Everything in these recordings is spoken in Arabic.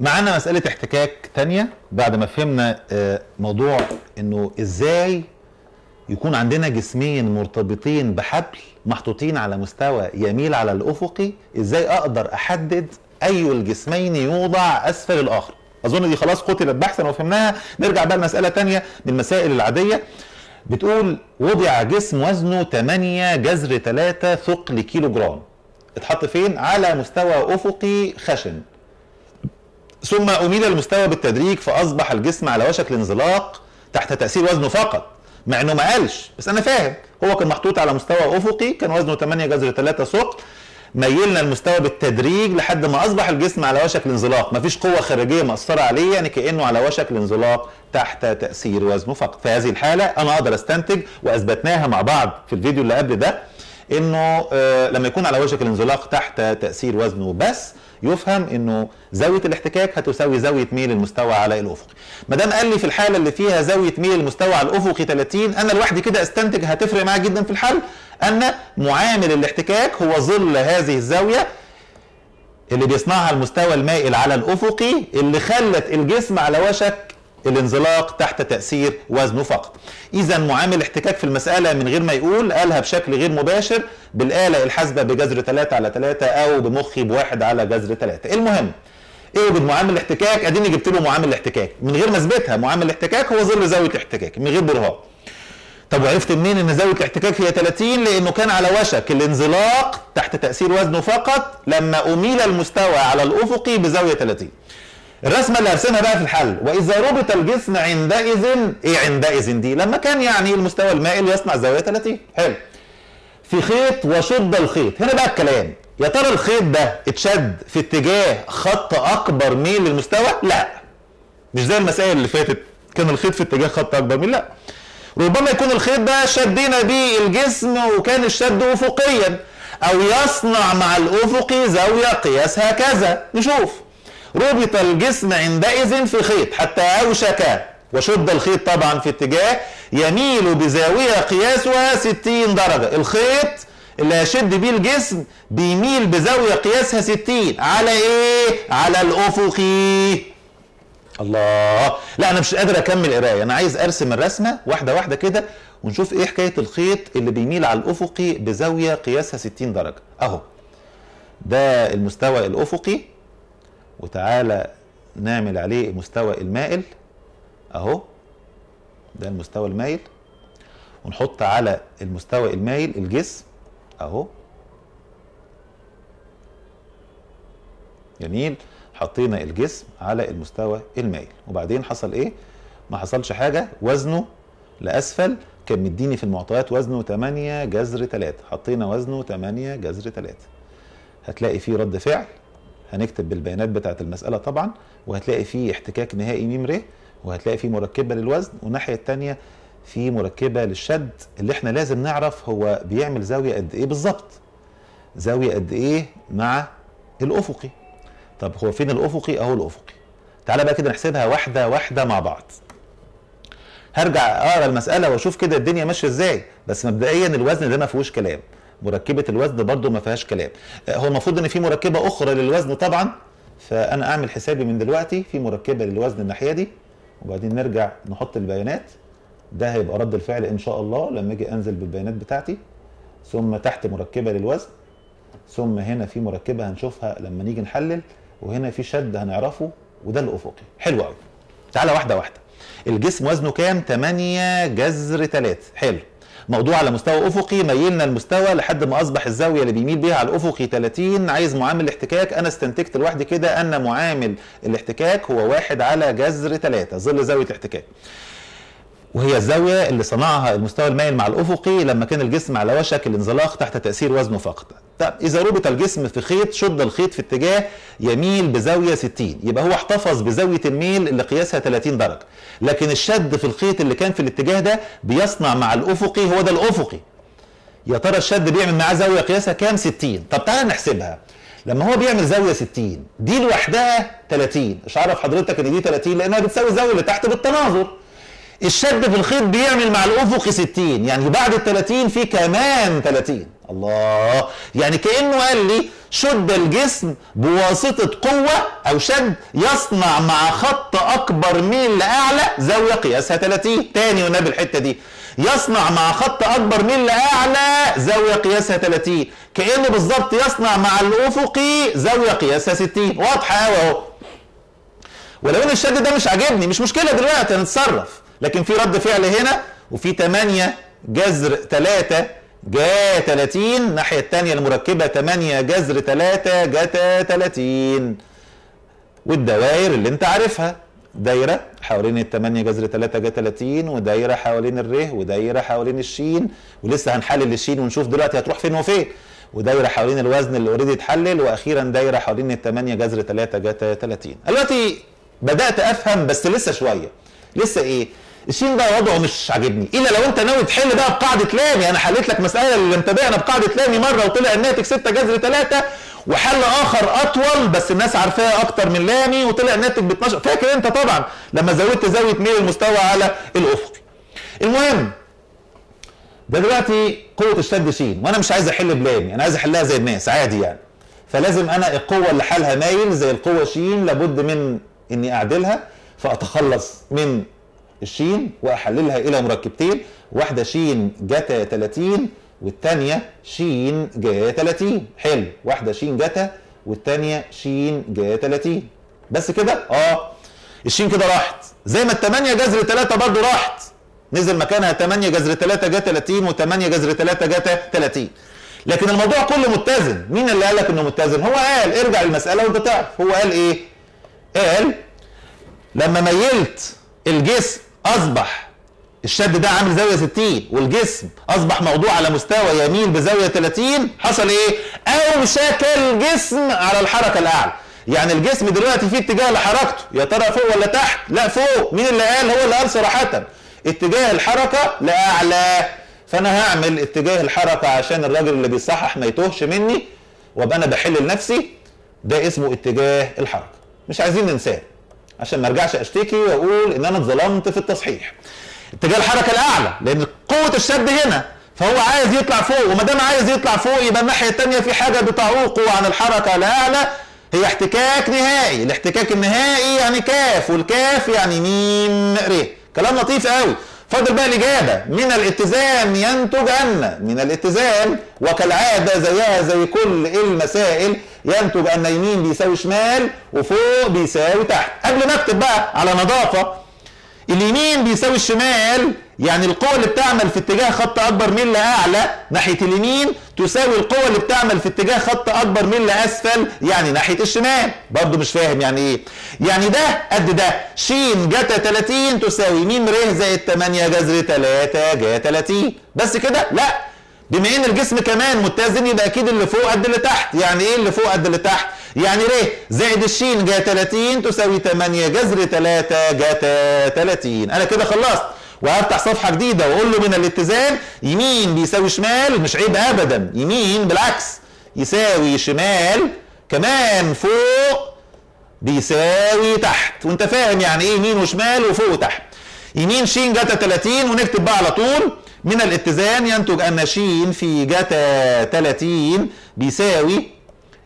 معانا مسألة احتكاك تانية بعد ما فهمنا آه، موضوع إنه إزاي يكون عندنا جسمين مرتبطين بحبل محطوطين على مستوى يميل على الافقي إزاي أقدر أحدد أي الجسمين يوضع أسفل الآخر؟ أظن دي خلاص قتلت بحثا وفهمناها. نرجع بقى لمسألة تانية من المسائل العادية. بتقول وضع جسم وزنه 8 جذر 3 ثقل كيلو جرام اتحط فين؟ على مستوى أفقي خشن. ثم أميل المستوى بالتدريج فأصبح الجسم على وشك الانزلاق تحت تأثير وزنه فقط. مع إنه ما قالش بس أنا فاهم. هو كان محطوط على مستوى أفقي كان وزنه 8 جذر 3 ثقل. ميلنا المستوى بالتدريج لحد ما أصبح الجسم على وشك الانزلاق. مفيش قوة خارجية مأثرة عليه يعني كأنه على وشك الانزلاق تحت تأثير وزنه. فقط في هذه الحالة أنا أقدر أستنتج وأثبتناها مع بعض في الفيديو اللي قبل ده إنه آه لما يكون على وشك الانزلاق تحت تأثير وزنه بس يفهم إنه زاوية الاحتكاك هتساوي زاوية ميل المستوى على الافقي ما دام قال لي في الحالة اللي فيها زاوية ميل المستوى على الافقي 30 أنا لوحدي كده أستنتج هتفرق معايا جدا في الحل؟ أن معامل الاحتكاك هو ظل هذه الزاوية اللي بيصنعها المستوى المائل على الافقي اللي خلت الجسم على وشك الانزلاق تحت تأثير وزنه فقط. إذا معامل احتكاك في المسألة من غير ما يقول قالها بشكل غير مباشر بالآلة الحاسبة بجذر 3 على 3 أو بمخي بواحد على جذر 3 المهم اوجد معامل الاحتكاك؟ أديني جبت له معامل الاحتكاك. من غير ما أثبتها معامل الاحتكاك هو ظل زاوية الاحتكاك من غير برهان. طب وعرفت منين إن زاوية الاحتكاك هي 30 لأنه كان على وشك. الانزلاق تحت تأثير وزنه فقط لما أميل المستوى على الأفقي بزاوية 30 الرسمة اللي هرسمها بقى في الحل. وإذا ربط الجسم عندئذ إيه عندئذ دي؟ لما كان يعني المستوى المائل يصنع زاوية 30 حلو. في خيط وشد الخيط. هنا بقى الكلام. يا ترى الخيط ده اتشد في اتجاه خط أكبر ميل للمستوى لا. مش زي المسائل اللي فاتت. كان الخيط في اتجاه خط أكبر ميل لا. ربما يكون الخيط ده شدينا بيه الجسم وكان الشد أفقيا. أو يصنع مع الافقي زاوية قياسها كذا نشوف. ربط الجسم عندئذ في خيط. حتى أوشك. وشد الخيط طبعا في اتجاه يميل بزاوية قياسها 60 درجة. الخيط اللي هشد بيه الجسم بيميل بزاوية قياسها 60 على إيه؟ على الأفقي. الله. لا أنا مش قادر أكمل قراية. أنا عايز أرسم الرسمة واحدة واحدة كده ونشوف إيه حكاية الخيط اللي بيميل على الأفقي بزاوية قياسها 60 درجة. أهو. ده المستوى الأفقي. وتعالى نعمل عليه مستوى المائل. أهو. ده المستوى المائل. ونحط على المستوى المائل الجسم. أهو. جميل. حطينا الجسم على المستوى المائل. وبعدين حصل إيه؟ ما حصلش حاجة. وزنه لأسفل. كان مديني في المعطيات وزنه 8 جذر 3 حطينا وزنه 8 جذر 3 هتلاقي فيه رد فعل. هنكتب بالبيانات بتاعة المسألة طبعا. وهتلاقي فيه احتكاك نهائي م ر وهتلاقي فيه مركبة للوزن. والناحية الثانية في مركبة للشد. اللي إحنا لازم نعرف هو بيعمل زاوية قد إيه بالظبط. زاوية قد إيه مع الأفقي. طب هو فين الأفقي؟ أهو الأفقي. تعالى بقى كده نحسبها واحدة واحدة مع بعض. هرجع أقرأ المسألة وأشوف كده الدنيا ماشية إزاي. بس مبدئيا الوزن ده ما فيهوش كلام. مركبة الوزن برده ما فيهاش كلام. هو المفروض إن في مركبة أخرى للوزن طبعا. فأنا أعمل حسابي من دلوقتي في مركبة للوزن الناحية دي. وبعدين نرجع نحط البيانات. ده هيبقى رد الفعل إن شاء الله لما أجي أنزل بالبيانات بتاعتي. ثم تحت مركبة للوزن. ثم هنا في مركبة هنشوفها لما نيجي نحلل. وهنا في شد هنعرفه وده الافقي حلو قوي تعالى واحدة واحدة. الجسم وزنه كام؟ 8 جذر 3 حلو. موضوع على مستوى أفقي ميلنا المستوى لحد ما أصبح الزاوية اللي بيميل بيها على الأفقي 30 عايز معامل الاحتكاك أنا استنتجت لوحدي كده أن معامل الاحتكاك هو واحد على جذر 3 ظل زاوية الاحتكاك. وهي الزاوية اللي صنعها المستوى المائل مع الأفقي لما كان الجسم على وشك الانزلاق تحت تأثير وزنه فقط طب إذا ربط الجسم في خيط شد الخيط في اتجاه يميل بزاوية 60 يبقى هو احتفظ بزاوية الميل اللي قياسها 30 درجة. لكن الشد في الخيط اللي كان في الاتجاه ده بيصنع مع الأفقي هو ده الأفقي. يا ترى الشد بيعمل معاه زاوية قياسها كام؟ 60 طب تعالى نحسبها. لما هو بيعمل زاوية 60 دي لوحدها 30 مش عارف حضرتك إن دي 30 لأنها بتساوي الزاوية اللي تحت بالتناظر. الشد في الخيط بيعمل مع الأفق 60 يعني بعد ال 30 في كمان 30 الله. يعني كأنه قال لي شد الجسم بواسطة قوة أو شد يصنع مع خط أكبر ميل لاعلى زاوية قياسها 30 تاني ونبي الحته دي. يصنع مع خط أكبر ميل لاعلى زاوية قياسها 30 كأنه بالظبط يصنع مع الافقي زاوية قياسها 60 واضحة قوي أهو. ولو إن الشد ده مش عاجبني مش مشكلة دلوقتي هنتصرف. لكن في رد فعل هنا وفي 8 جذر 3 جا 30 الناحية الثانية المركبة 8 جذر 3 جتا 30 والدوائر اللي انت عارفها دايرة حوالين ال 8 جذر 3 جا 30 ودايرة حوالين الر ودايرة حوالين الشين ولسه هنحلل الشين ونشوف دلوقتي هتروح فين وفين. ودايرة حوالين الوزن اللي already اتحلل وأخيرا دايرة حوالين ال 8 جذر 3 جتا 30 دلوقتي بدأت أفهم بس لسه شوية. لسه إيه؟ الشين ده وضعه مش عاجبني. إلا لو أنت ناوي تحل بقى بقاعدة لامي. أنا حليت لك مسألة اللي متابعنا بقاعدة لامي مرة وطلع الناتج 6 جذر 3 وحل آخر أطول بس الناس عارفاه أكتر من لامي وطلع الناتج ب 12 فاكر أنت طبعا لما زودت زاوية ميل المستوى على الافقي المهم ده دلوقتي قوة الشد شين وأنا مش عايز أحل بلامي أنا عايز أحلها زي الناس عادي يعني. فلازم أنا القوة اللي حالها مايل زي القوة شين لابد من إني أعدلها فأتخلص من الشين وأحللها إلى مركبتين. واحدة شين جتا 30 والثانيه شين جا 30 حلو. واحدة شين جتا والثانيه شين جا 30 بس كده؟ آه. الشين كده راحت. زي ما الثمانيه جذر 3 برضو راحت. نزل مكانها 8 جذر 3 جا 30 و8 جذر 3 جتا 30 لكن الموضوع كله متزن. مين اللي قال لك إنه متزن؟ هو قال. ارجع للمسألة وأنت تعرف. هو قال إيه؟ قال لما ميلت الجسم أصبح الشد ده عامل زاوية 60 والجسم أصبح موضوع على مستوى يميل بزاوية 30 حصل إيه؟ أوشك الجسم على الحركة الأعلى. يعني الجسم دلوقتي في اتجاه لحركته يا ترى فوق ولا تحت؟ لا فوق. مين اللي قال؟ هو اللي قال صراحة. اتجاه الحركة لأعلى. فأنا هعمل اتجاه الحركة عشان الراجل اللي بيصحح ما يتوهش مني وأبقى أنا بحل لنفسي. ده اسمه اتجاه الحركة. مش عايزين ننساه. عشان ما ارجعش اشتكي واقول ان أنا اتظلمت في التصحيح. اتجاه الحركة الأعلى لأن قوة الشد هنا فهو عايز يطلع فوق وما دام عايز يطلع فوق يبقى الناحية الثانية في حاجة بتعوقه عن الحركة الأعلى. هي احتكاك نهائي. الاحتكاك النهائي يعني كاف والكاف يعني ميم ر كلام لطيف قوي. فاضل بقى الإجابة. من الاتزان ينتج ان من الاتزان وكالعادة زيها زي كل المسائل ينتج ان يمين بيساوي شمال وفوق بيساوي تحت. قبل ما أكتب بقى على نظافة اليمين بيساوي الشمال يعني القوة اللي بتعمل في اتجاه خط أكبر من لأعلى ناحية اليمين تساوي القوة اللي بتعمل في اتجاه خط أكبر من لأسفل يعني ناحية الشمال. برضه مش فاهم يعني إيه. يعني ده قد ده. ش جتا 30 تساوي م ر زائد 8 جذر 3 جا 30 بس كده؟ لا. بما إن الجسم كمان متزن يبقى أكيد اللي فوق قد اللي تحت. يعني إيه اللي فوق قد اللي تحت؟ يعني ر زائد الشين جا 30 تساوي 8 جذر 3 جا 30 أنا كده خلصت. وهفتح صفحة جديدة وأقول له من الاتزان يمين بيساوي شمال مش عيب ابدا. يمين بالعكس يساوي شمال كمان فوق بيساوي تحت. وأنت فاهم يعني إيه يمين وشمال وفوق وتحت. يمين ش جتا 30 ونكتب بقى على طول. من الاتزان ينتج ان ش في جتا 30 بيساوي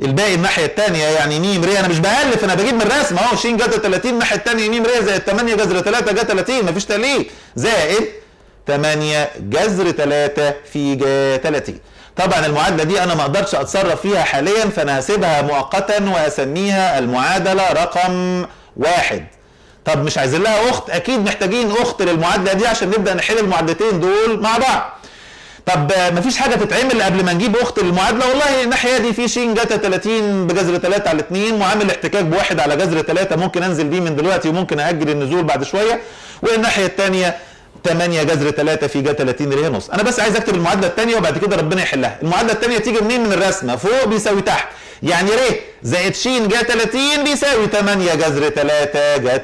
الباقي الناحية الثانية يعني م ر أنا مش بألف أنا بجيب من الرسم أهو. ش جتا 30 الناحية الثانية م ر زائد 8 جذر 3 جا 30 مفيش تقليل. زائد 8 جذر 3 في جا 30 طبعا المعادلة دي أنا ما أقدرش أتصرف فيها حاليا فأنا هسيبها مؤقتا وأسميها المعادلة رقم واحد. طب مش عايزين لها أخت؟ أكيد محتاجين أخت للمعادلة دي عشان نبدأ نحل المعادلتين دول مع بعض. طب مفيش حاجة تتعمل قبل ما نجيب أخت للمعادلة؟ والله الناحية دي في ش جتا 30 بجذر 3 على 2 معامل احتكاك بواحد على جذر 3 ممكن أنزل بيه من دلوقتي وممكن أجل النزول بعد شوية. والناحية الثانية 8 جذر 3 في جا 30 اللي هي نص أنا بس عايز أكتب المعادلة الثانية وبعد كده ربنا يحلها. المعادلة الثانية تيجي منين؟ من الرسمه فوق بيساوي تحت. يعني ر زائد ش جا 30 بيساوي 8 جذر 3 جا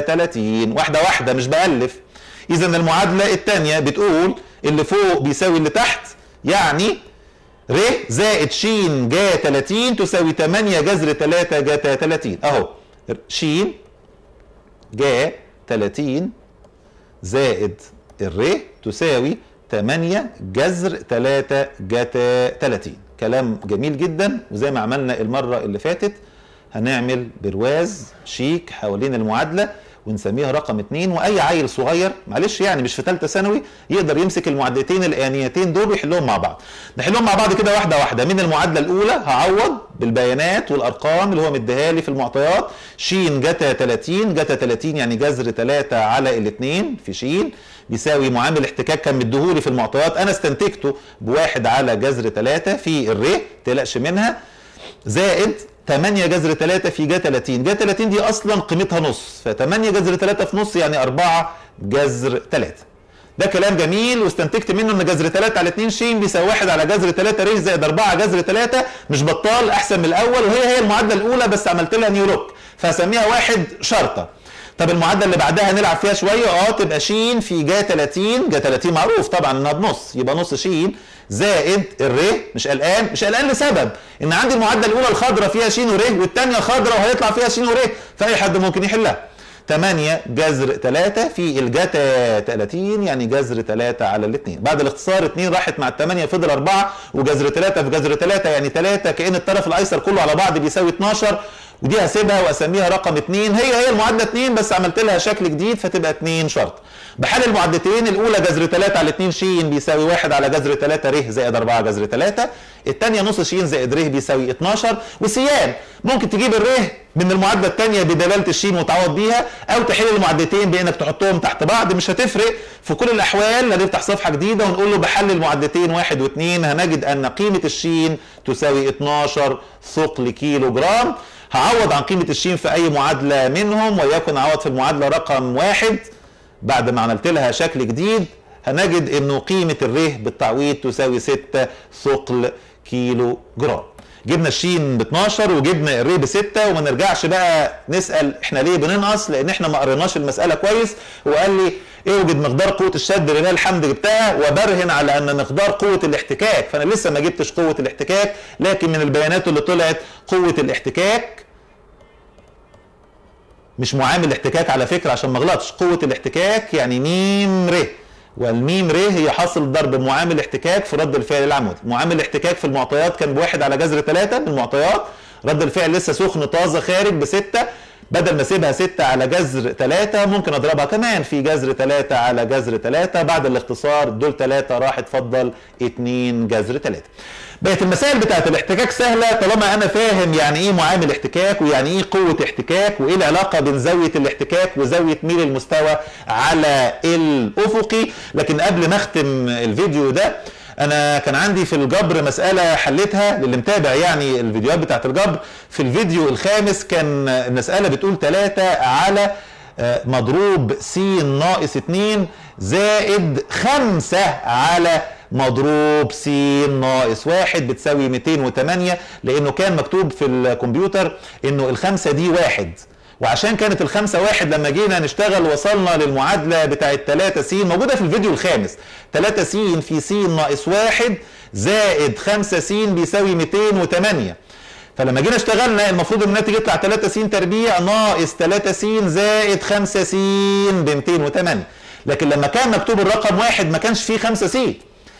30 واحدة واحدة مش بألف. إذا المعادلة الثانية بتقول اللي فوق بيساوي اللي تحت يعني ر زائد ش جا 30 تساوي 8 جذر 3 جا 30 أهو. ش جا 30 زائد الر تساوي 8 جذر 3 جتا 30 كلام جميل جدا وزي ما عملنا المرة اللي فاتت هنعمل برواز شيك حوالين المعادلة. ونسميها رقم اتنين. وأي عيل صغير معلش يعني مش في ثالثه ثانوي يقدر يمسك المعادلتين الآنيتين دول ويحلهم مع بعض. نحلهم مع بعض كده واحدة واحدة. من المعادلة الأولى هعوض بالبيانات والأرقام اللي هو مديها لي في المعطيات. ش جتا 30 جتا 30 يعني جذر 3 على الاثنين في ش بيساوي معامل احتكاك كان مديهولي في المعطيات. أنا استنتجته بواحد على جذر 3 في الر تقلقش منها. زائد 8 جذر 3 في جا 30 جا 30 دي أصلا قيمتها نص. ف 8 جذر 3 في نص يعني 4 جذر 3 ده كلام جميل واستنتجت منه إن جذر 3 على 2 ش بيساوي 1 على جذر 3 ر زائد 4 جذر 3 مش بطال أحسن من الأول. وهي هي المعادلة الأولى بس عملت لها نيو لوك. فهسميها واحد شرطة. طب المعادلة اللي بعدها نلعب فيها شوية. آه تبقى ش في جا 30 جا 30 معروف طبعا إنها بنص. يبقى نص ش زائد الر مش قلقان. مش قلقان لسبب إن عندي المعادلة الأولى الخضراء فيها ش ور والثانيه خضراء وهيطلع فيها ش ور فأي حد ممكن يحلها. 8 جذر 3 في الجتا 30 يعني جذر 3 على الاثنين بعد الاختصار 2 راحت مع ال 8 فضل 4 وجذر 3 في جذر 3 يعني 3 كأن الطرف الأيسر كله على بعض بيساوي 12 ودي هسيبها وأسميها رقم 2 هي هي المعادلة 2 بس عملت لها شكل جديد فتبقى 2 شرط. بحل المعادلتين الأولى جذر 3 على 2 ش بيساوي 1 على جذر 3 ر زائد 4 جذر 3 الثانية نص ش زائد ر بيساوي 12 وسيان ممكن تجيب الر من المعادلة الثانية بدلالة الشين وتعوض بيها أو تحل المعادلتين بإنك تحطهم تحت بعض. مش هتفرق في كل الأحوال هنفتح صفحة جديدة ونقول له بحل المعادلتين واحد واثنين هنجد أن قيمة الشين تساوي 12 ثقل كيلو جرام هعوض عن قيمة الشين في أي معادلة منهم وليكن اعوض في المعادلة رقم واحد. بعد ما عملت لها شكل جديد هنجد إنه قيمة الره بالتعويض تساوي 6 ثقل كيلو جرام. جبنا الشين ب 12 وجبنا الري ب 6 وما نرجعش بقى نسأل إحنا ليه بننقص؟ لأن إحنا ما قريناش المسألة كويس. وقال لي اوجد مقدار قوة الشد لله الحمد جبتها وبرهن على أن مقدار قوة الاحتكاك. فأنا لسه ما جبتش قوة الاحتكاك لكن من البيانات اللي طلعت قوة الاحتكاك مش معامل احتكاك على فكرة عشان ما أغلطش. قوة الاحتكاك يعني ميم ر والميم ر هي حاصل ضرب معامل احتكاك في رد الفعل العمودي. معامل احتكاك في المعطيات كان بواحد على جذر ثلاثة من المعطيات. رد الفعل لسه سخن طازة خارج بستة. بدل ما اسيبها 6 على جذر 3 ممكن اضربها كمان في جذر 3 على جذر 3 بعد الاختصار دول 3 راح اتفضل 2 جذر 3 بقت المسائل بتاعت الاحتكاك سهلة طالما أنا فاهم يعني إيه معامل احتكاك ويعني إيه قوة احتكاك وإيه العلاقة بين زاوية الاحتكاك وزاوية ميل المستوى على الأفقي. لكن قبل ما أختم الفيديو ده أنا كان عندي في الجبر مسألة حليتها للي متابع يعني الفيديوهات بتاعت الجبر. في الفيديو الخامس كان المسألة بتقول 3 على مضروب س ناقص 2 زائد 5 على مضروب س ناقص 1 بتساوي 208 لأنه كان مكتوب في الكمبيوتر إنه الخمسة دي واحد. وعشان كانت الخمسة واحد لما جينا نشتغل وصلنا للمعادلة بتاعت 3 س موجودة في الفيديو الخامس. 3 س في س ناقص واحد زائد 5 س بيساوي 208 فلما جينا اشتغلنا المفروض إن الناتج يطلع 3 س تربيع ناقص 3 س زائد 5 س ب 208 لكن لما كان مكتوب الرقم واحد ما كانش فيه 5 س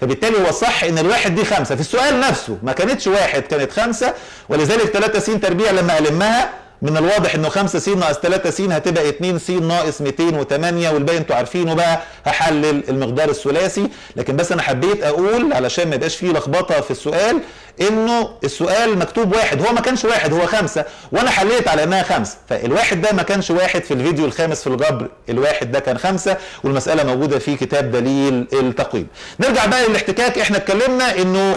فبالتالي هو الصح إن الواحد دي خمسة. في السؤال نفسه ما كانتش واحد كانت خمسة ولذلك 3 س تربيع لما ألمها من الواضح إنه 5 س ناقص 3 س هتبقى 2 س ناقص 208 والباقي أنتوا عارفينه بقى هحلل المقدار الثلاثي. لكن بس أنا حبيت أقول علشان ما يبقاش فيه لخبطة في السؤال إنه السؤال مكتوب واحد هو ما كانش واحد هو خمسة وأنا حليت على انها خمسة. فالواحد ده ما كانش واحد في الفيديو الخامس في الجبر الواحد ده كان خمسة والمسألة موجودة في كتاب دليل التقويم. نرجع بقى للاحتكاك إحنا اتكلمنا إنه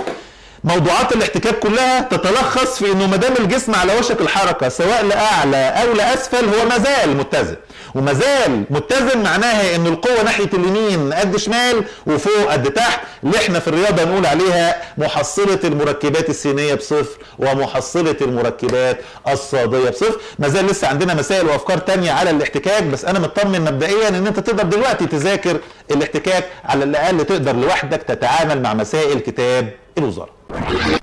موضوعات الاحتكاك كلها تتلخص في إنه ما دام الجسم على وشك الحركة سواء لأعلى أو لأسفل هو مازال متزن. ومازال متزن معناها ان القوة ناحية اليمين قد شمال وفوق قد تحت اللي إحنا في الرياضة نقول عليها محصلة المركبات السينيه بصفر ومحصلة المركبات الصادية بصفر. مازال لسه عندنا مسائل وأفكار تانية على الاحتكاك بس أنا مطمن مبدئيا إن أنت تقدر دلوقتي تذاكر الاحتكاك على الأقل تقدر لوحدك تتعامل مع مسائل كتاب الوزارة. Thank you.